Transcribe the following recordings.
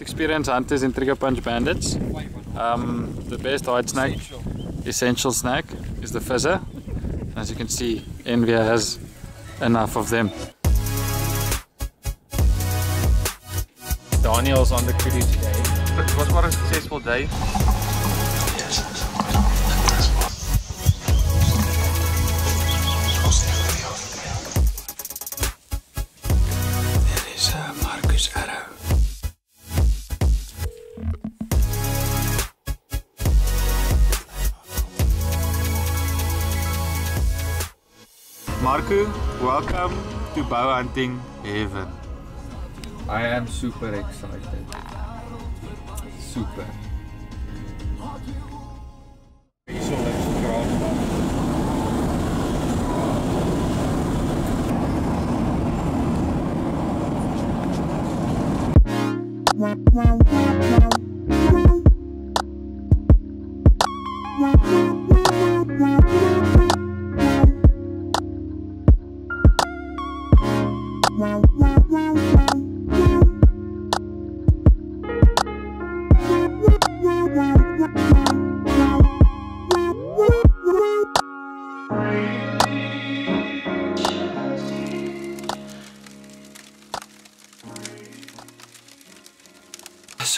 Experience hunters in Trigger Punch Bandits. Um, the best hide snack, essential snack, is the fizzer. As you can see, Envia has enough of them. Daniel's on the kudu today. It was quite a successful day. Welcome to bow hunting heaven. I am super excited. Super.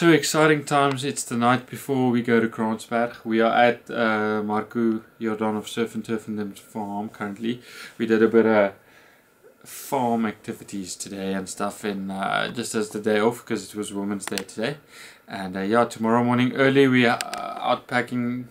So exciting times. It's the night before we go to Kransberg. We are at uh, Marco Surf and Turf and farm currently. We did a bit of farm activities today and stuff in uh, just as the day off because it was Women's Day today. And uh, yeah, tomorrow morning early we are uh, out packing.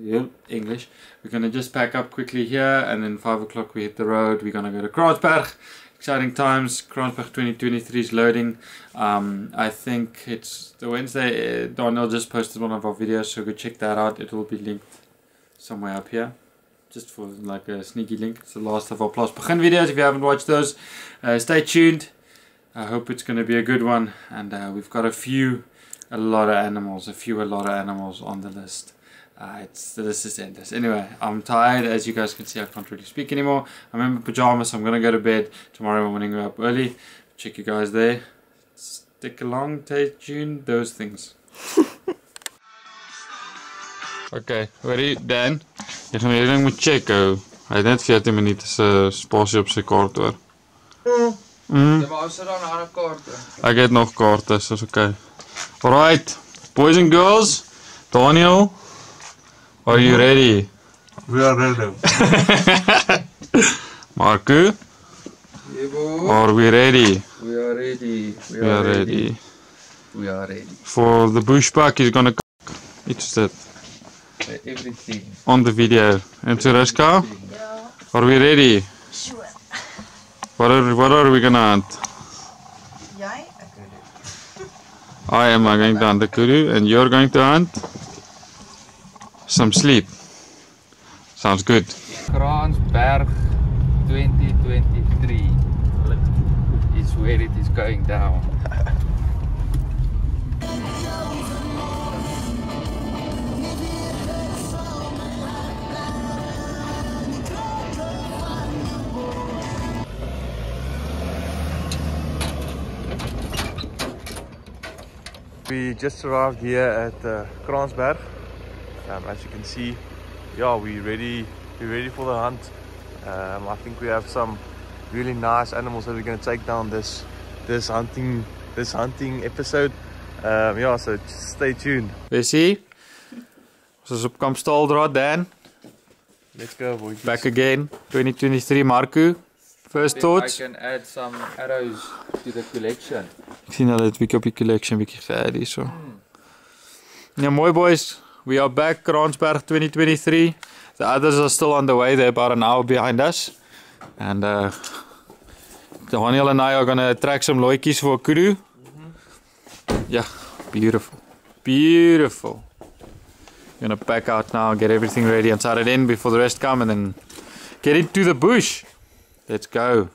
Yep, English. We're gonna just pack up quickly here and then five o'clock we hit the road. We're gonna go to Kransberg exciting times. Kransberg 2023 is loading. Um, I think it's the Wednesday. Uh, Daniel just posted one of our videos, so go check that out. It will be linked somewhere up here. Just for like a sneaky link. It's the last of our Plus Begin videos. If you haven't watched those, uh, stay tuned. I hope it's going to be a good one. And uh, we've got a few, a lot of animals, a few, a lot of animals on the list. Uh, it's this is endless. Anyway, I'm tired. As you guys can see, I can't really speak anymore. I'm in my pajamas. I'm gonna go to bed tomorrow morning. We're up early. Check you guys there. Stick along, stay tuned. Those things. okay, ready, Dan? Jy gaan hierdie ding moet check hou. Hy het net 14 minute se spasie op sy kaart oor. Mm. Ja, maar as er dan 'n ander kaart. Ek het nog kaarte, so is okay. Alright, boys and girls, Daniel, are you ready? We are ready. Marku, Yebo. are we ready? We are ready. We are ready. We are ready. For the bushbuck is gonna cook. It's that For everything. on the video. And Tureska, Ja, are we ready? sure. What are, what are we gonna hunt? Jy? Ek weet dit. I am going to hunt the kudu and you're going to hunt some sleep. Sounds good. Kransberg 2023 is where it is going down. We just arrived here at uh, Kransberg. Um, as you can see, yeah, we ready. We're ready for the hunt. Um, I think we have some really nice animals that we're going to take down this this hunting this hunting episode. Um, yeah, so just stay tuned. Bessie, ons is op Kamp Staaldraad, Dan. Let's go, boys. Back again, 2023 Marku. First Then thoughts? I can add some arrows to the collection. Ek sien hulle het bietjie op die collection bietjie geadd hierso. Ja, mooi boys. We are back Kransberg 2023. The others are still on the way. They're about an hour behind us. And uh Daniel and I are going to track some loetjies for kudu. Yeah, beautiful. Beautiful. Gonna pack out now, get everything ready and start it in before the rest come and then get into the bush. Let's go.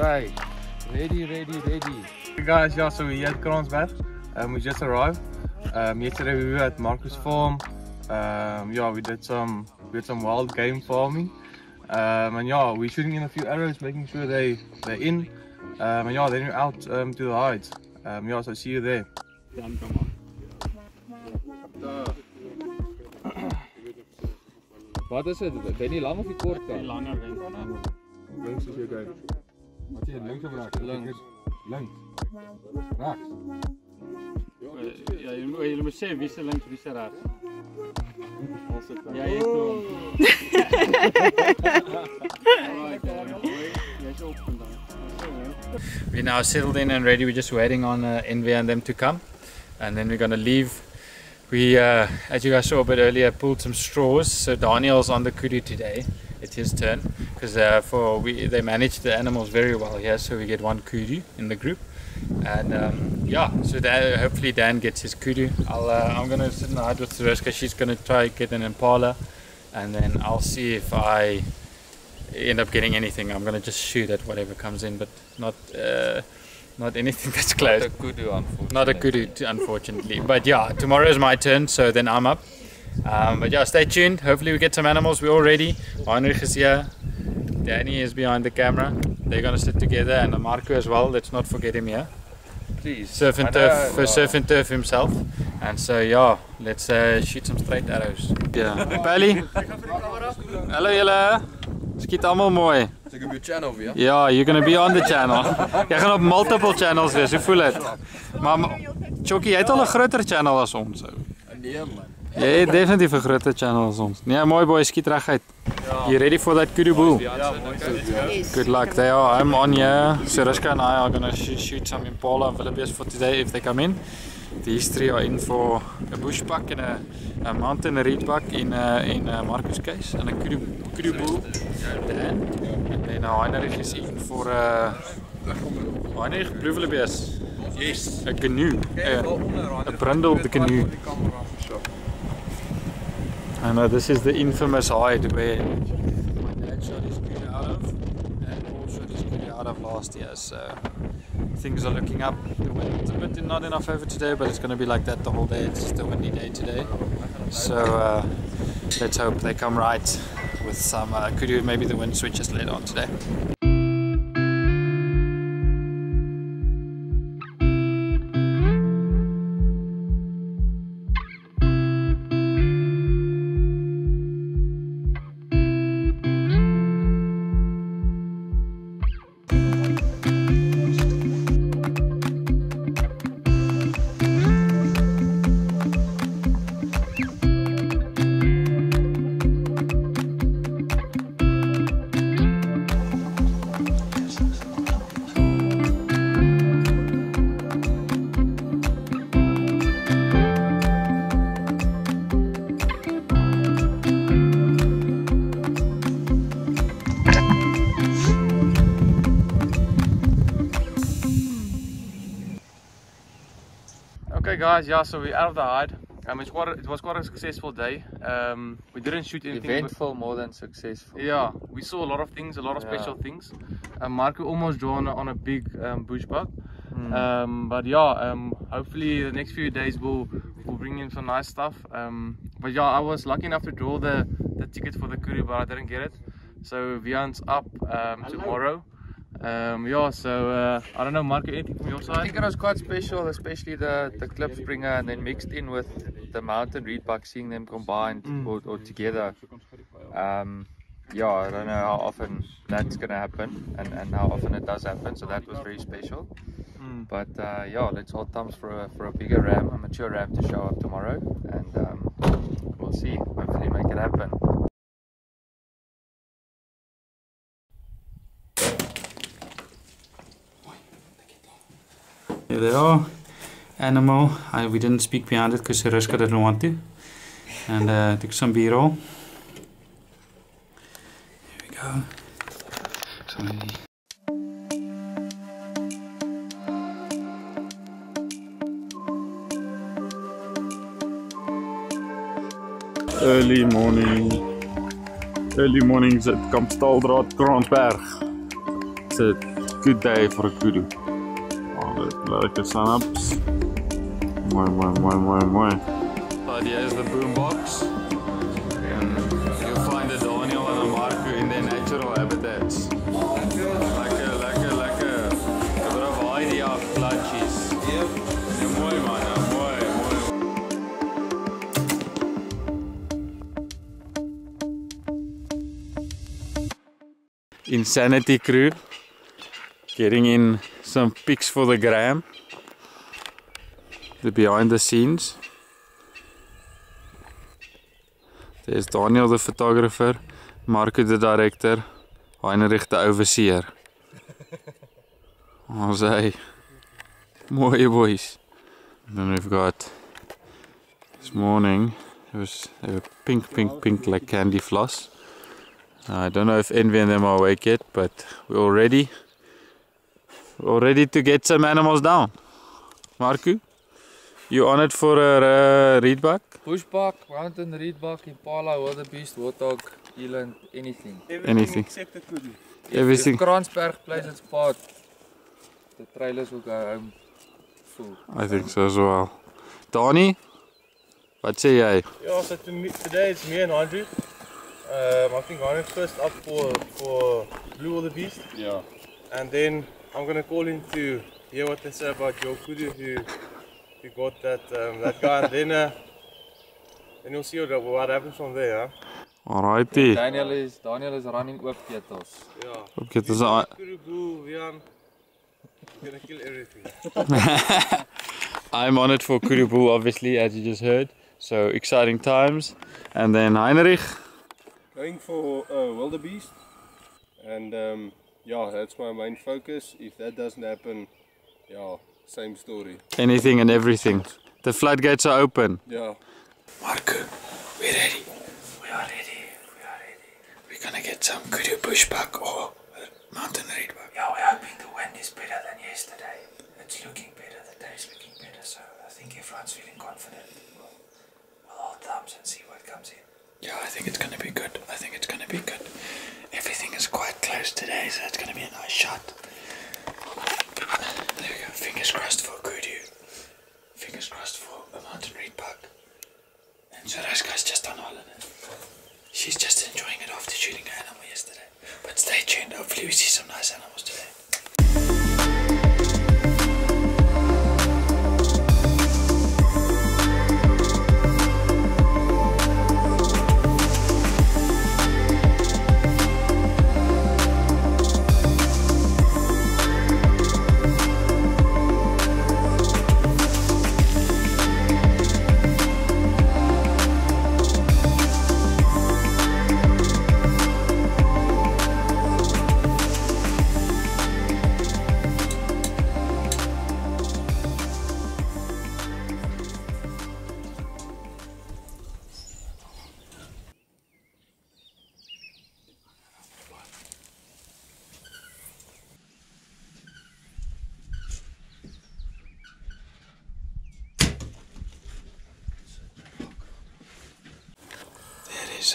Right. Ready, ready, ready. Hey guys, yeah, so we're here at Kransberg. Um, we just arrived. Um, yesterday we were at Marcus Farm. Um, yeah, we did some we did some wild game farming. Um, and yeah, we're shooting in a few arrows, making sure they they're in. Um, and yeah, then we're out um, to the hides. Um, yeah, so see you there. Wat is dit? Ben jy lang of jy kort dan? Langer Links is your guy. Wat jy links of regs? Links. Links. Regs. Ja, jy moet jy moet sê wie se links, wie se regs. Ja, jy het hom. We now settled in and ready. We're just waiting on uh, Envy and them to come, and then we're gonna leave. We, uh, as you guys saw a bit earlier, pulled some straws. So Daniel's on the kudu today. It's his turn because uh, for we they manage the animals very well here. So we get one kudu in the group, and um, yeah. So that, hopefully Dan gets his kudu. I'll uh, I'm gonna sit the hut with Tereska. She's gonna try get an impala, and then I'll see if I end up getting anything. I'm gonna just shoot at whatever comes in, but not uh, not anything that's close. Not a kudu unfortunately. Not a kudu, unfortunately. But yeah, tomorrow is my turn, so then I'm up. Um, but yeah, stay tuned. Hopefully, we get some animals. We're all ready. Heinrich is here. Danny is behind the camera. They're gonna sit together, and Marco as well. Let's not forget him here. Please. Surf and I turf, know, uh, surf and turf himself. And so yeah, let's uh, shoot some straight arrows. Yeah. Pally. Hallo julle. Skiet almal mooi. Ek op channel weer. Ja, you're gonna be on the channel. Jy gaan op multiple channels wees. Hoe voel dit? Maar Chucky, jy het al 'n groter channel as ons. ou. Nee man. Jy het definitief 'n groter channel as ons. Nee, mooi boy, skiet reguit. You ready for that kudu bull? Good luck. They are. I'm on here. Siriska and I are gonna sh shoot some impala and wildebeest for today if they come in. These three are in for a bushbuck and a, a mountain reedbuck in uh, in uh, Marcus case and a kudu kudu bull. Dan. And then uh, Heinrich is in for a Heinrich blue wildebeest. Yes. A canoe. A, a brindled canoe. I know this is the infamous hide where my dad shot his kudu out of and Paul shot his kudu out of last year. So things are looking up. The wind's a bit not enough over today, but it's going to be like that the whole day. It's just a windy day today. So uh, let's hope they come right with some uh, kudu. Maybe the wind switches later on today. Guys, yeah, so we're out of the hide. Um, it's quite a, it was quite a successful day. Um, we didn't shoot anything. Eventful more than successful. Yeah, we saw a lot of things, a lot of Yeah. special things. Um, Marco almost drawn on a big um, bushbuck. Hmm. Um, but yeah, um, hopefully the next few days we'll we'll bring in some nice stuff. Um, but yeah, I was lucky enough to draw the, the ticket for the kudu, but I didn't get it. So Wihan's up um, tomorrow. Um, yeah, so uh, I don't know, Marco, anything from your I think it was quite special, especially the, the klipspringer and then mixed in with the mountain reedbuck, seeing them combined or, or together. Um, yeah, I don't know how often that's going to happen and, and how often it does happen, so that was very special. Mm. But uh, yeah, let's hold thumbs for a, for a bigger ram, a mature ram to show up tomorrow, and um, we'll see. Hopefully, make it happen. Here they are. Animal. I, we didn't speak behind it because Siriska didn't want to. And uh, took some B-roll. Here we go. Sorry. Early morning. Early mornings at Kampstaldraad, Kransberg. It's a good day for a kudu. Oh, leuke sun-ups. Mooi, mooi, mooi, mooi, mooi. So here is the boombox. And you'll find the Daniel and the Marco in their natural habitats. Lekker, lekker, lekker. A bit of Heidi of lunchies. Yep. Ja, mooi man, ja. Insanity crew getting in some pics for the gram. The behind the scenes. There's Daniel the photographer, Marco the director, Heinrich the overseer. Ons hy boys. And then we've got this morning it was they were pink pink pink like candy floss. I don't know if Envy and them are awake yet, but we're all ready. We're ready to get some animals down. Marco, you on it for a uh, reedbuck? Bushbuck, mountain reedbuck, impala, wildebeest, warthog, eland, anything. Anything. except the kudu. Everything. If Kransberg plays its part, the trailers will go home full. I think so as well. Donnie, wat sê you? Yeah, so to me, today it's me and Andrew. Um, I think Andrew's first up for for Blue Wildebeest. Yeah. And then I'm gonna call in to hear what they say about your kudu who who got that um, that guy and then uh, then you'll see what, what happens from there, huh? Alrighty. Daniel is Daniel is running oop ketels. Yeah. Op dit is 'n Kudu boo, Wihan. We're gonna kill everything. I'm on it for Kurubu obviously as you just heard. So exciting times. And then Heinrich, Going for uh, wildebeest, and um, yeah, that's my main focus. If that doesn't happen, yeah, same story. anything and everything. The floodgates are open. Yeah. Marco, we're ready. We are ready. We are ready. We're gonna get some kudu bushbuck or mountain reedbuck. Yeah, we're hoping the wind is better than yesterday. It's looking better, the day's looking better, so I think everyone's feeling confident. We'll, we'll hold thumbs and see what comes in. Yeah, I think it's gonna be good. I think it's gonna be good. Everything is quite close today, so it's gonna be a nice shot. There we go. Fingers crossed for a kudu. Fingers crossed for a mountain reedbuck. And Saraska's just on holiday. She's just enjoying it after shooting an animal yesterday. But stay tuned. Hopefully we see some nice animals today.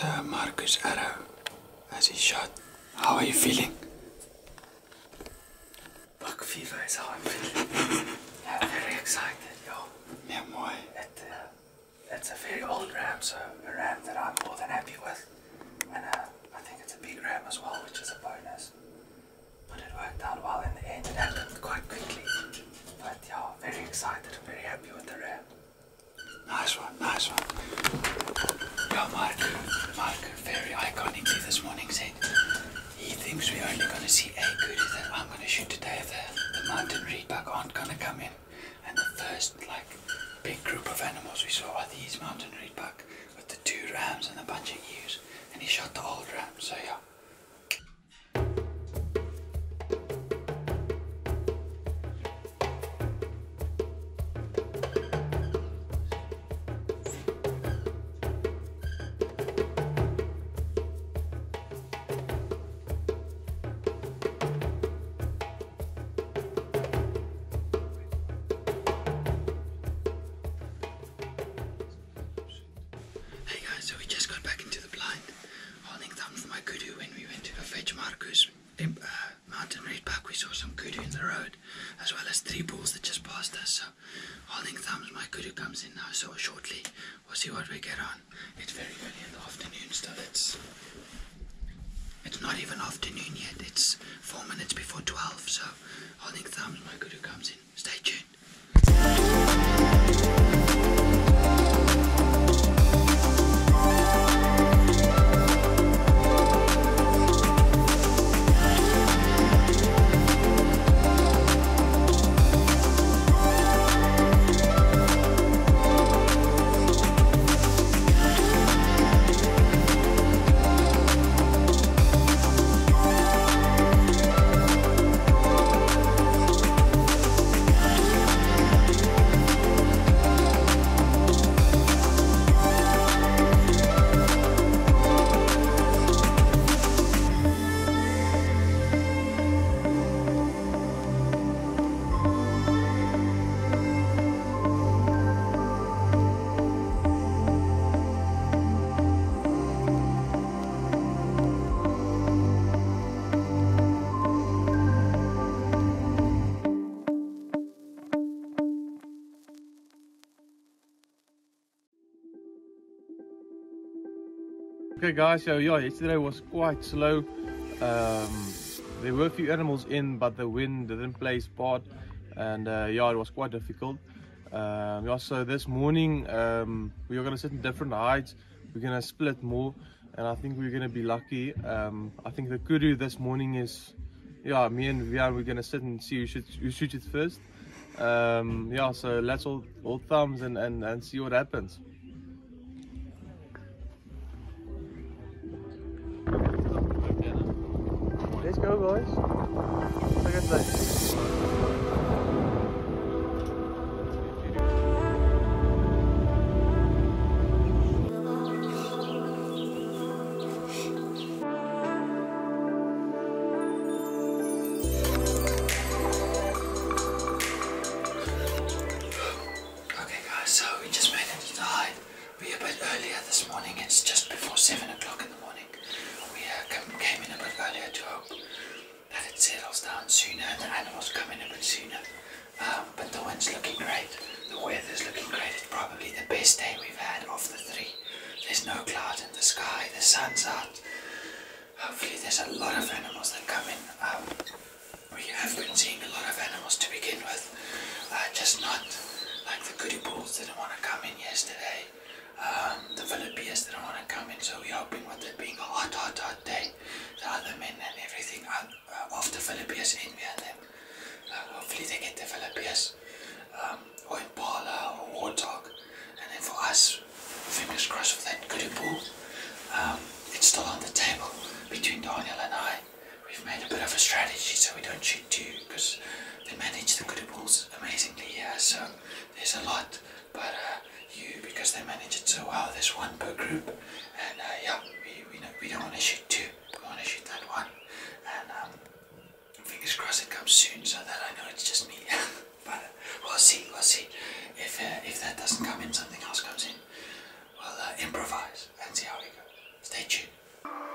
Uh, Marcus Arrow as he shot. How are you feeling? Buck fever is how I'm feeling. yeah, very excited, yo. Yeah, mooi. It, uh, it's a very old ram, so a ram that I'm more than happy with. And uh, I think it's a big ram as well, which is a bonus. But it worked out well in the end. It happened quite quickly. But yeah, very excited. very happy with the ram. Nice one, nice one. Yeah, Marco, Marco, very iconically this morning said he thinks we're only going to see a kudu that I'm going to shoot today. The, the mountain reedbuck aren't going to come in. And the first, like, big group of animals we saw are these mountain reedbuck with the two rams and a bunch of ewes. And he shot the old ram, so yeah. in uh, Mountain Raid Park, we saw some kudu in the road, as well as three bulls that just passed us. So, holding thumbs, my kudu comes in now. So shortly, we'll see what we get on. It's very early in the afternoon still. It's it's not even afternoon yet. It's four minutes before twelve. So, holding thumbs, my kudu comes in. Stay tuned. Okay guys, so yeah, yesterday was quite slow. Um, there were a few animals in, but the wind didn't play its part, and uh, yeah, it was quite difficult. Um, yeah, so this morning um, we are gonna sit in different heights. We're gonna split more, and I think we're gonna be lucky. Um, I think the kudu this morning is, yeah, me and Wihan, we're gonna sit and see who shoots, who shoots it first. Um, yeah, so let's all all thumbs and, and, and see what happens. Go, guys. Look at that. Sooner and the animals come in a bit sooner. Um, but the wind's looking great. The weather's looking great. It's probably the best day we've had of the three. There's no cloud in the sky. The sun's out. Hopefully, there's a lot of animals that come in. Um, we have been seeing a lot of animals to begin with, uh, just not like the kudu bulls didn't want to come in yesterday. Um, the Philippians didn't want to come in, so we're hoping with it being a hot, hot, hot day, the other men and everything uh, uh, of the Philippians in and them. Uh, hopefully they get the Philippians um, or Impala or Warthog, and then for us, fingers crossed with that kudu bull. Um, it's still on the table between Daniel and I. We've made a bit of a strategy so we don't shoot two because they manage the kudu bulls amazingly here. So there's a lot, but uh, you because they manage it so well. There's one per group, and uh, yeah, we we, know, we don't want to shoot two. We want to shoot that one, and um, fingers crossed it comes soon so that I know it's just me. but uh, we'll see, we'll see. If uh, if that doesn't come in, something else comes in. We'll uh, improvise and see how we go. Stay tuned.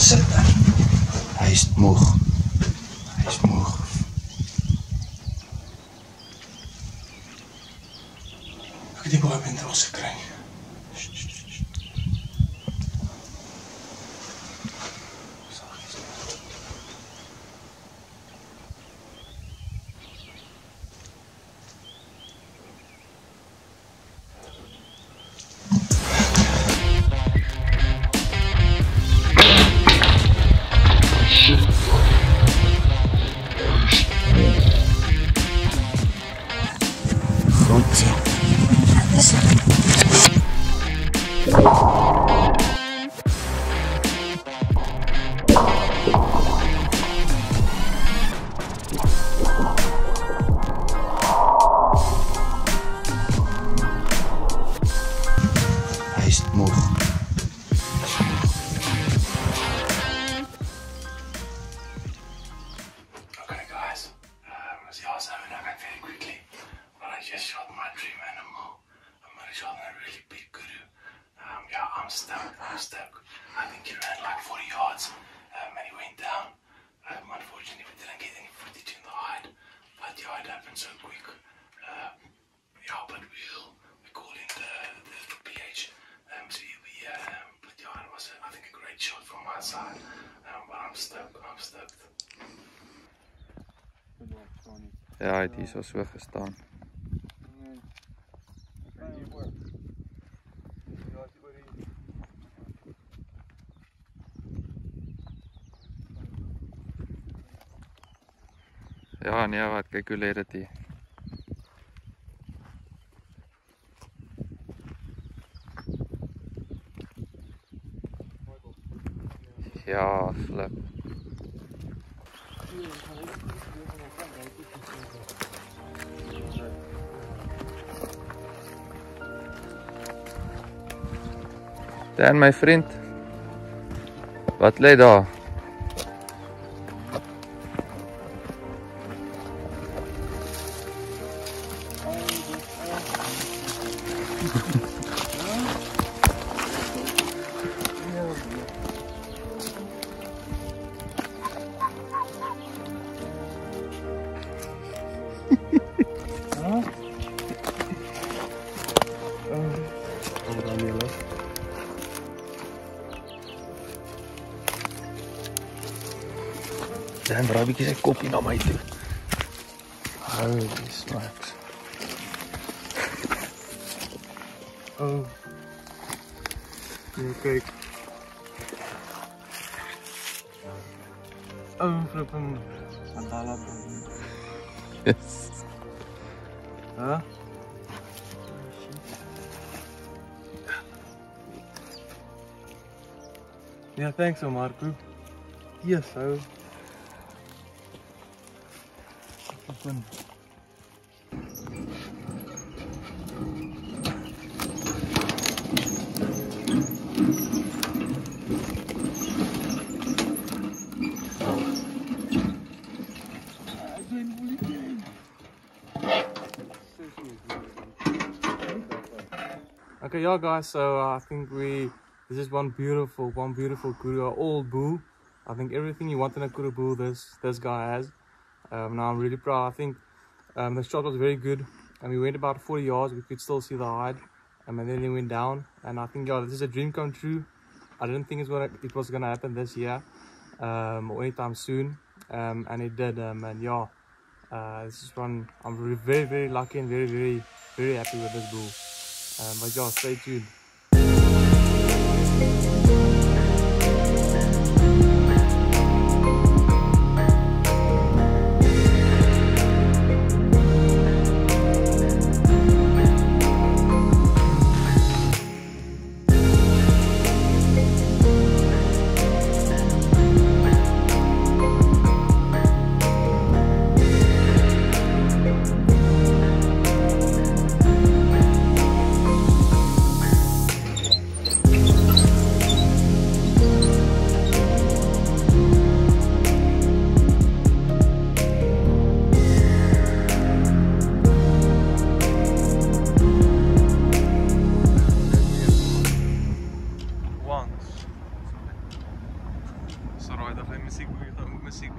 Sit there. Hij is moeg. Hier so gestaan. Ja, nee, wat kyk hoe lê dit hier. Ja, flip. Dan my vriend. Wat lê daar? Dan draai bietjie sy kopie na my toe. Holy smokes. Oh. Ja, kyk. Oh, flip hom. Sandala bro. Yes. Hæ? Ja, thanks, Marco. Yes, ou. Flippin. Okay, yeah, guys. So uh, I think we this is one beautiful, one beautiful kudu, old bull. I think everything you want in a kudu bull, this this guy has. Um, now I'm really proud. I think um, the shot was very good, and we went about 40 yards. We could still see the hide, um, and then it went down. And I think yeah, this is a dream come true. I didn't think it's gonna it was gonna happen this year, um, or anytime soon, um, and it did. Um, and yeah, uh, this is one I'm very very very lucky and very very very happy with this bull. Um, but yeah, stay tuned. Alright, dan ga je muziek,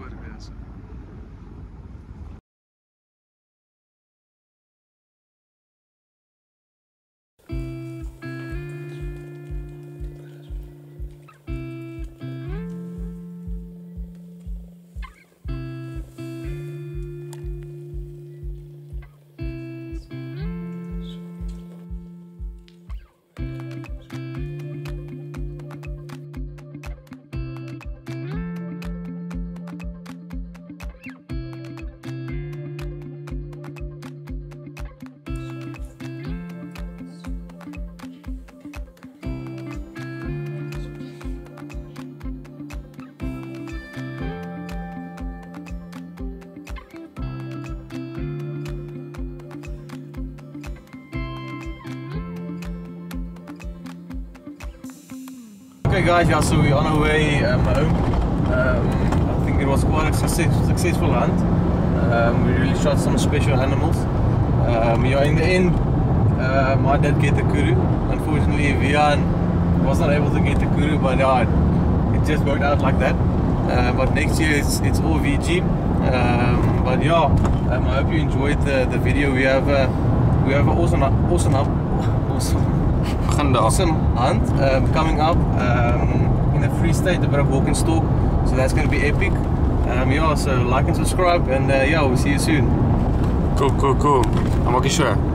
je Okay guys, yeah, so we're on our way um, home. Um, I think it was quite a success, successful hunt. Um, we really shot some special animals. Um, yeah, in the end, uh, my dad get the kudu. Unfortunately, Wihan was not able to get the kudu, but yeah, it just worked out like that. Uh, but next year it's, it's all VG. Um, but yeah, um, I hope you enjoyed the, the video. We have uh, we have an awesome awesome awesome awesome hunt um, coming up um, in the Free State, the walking stalk. So that's going to be epic. Um, yeah, so like and subscribe, and uh, yeah, we'll see you soon. Cool, cool, cool. Maak je sure.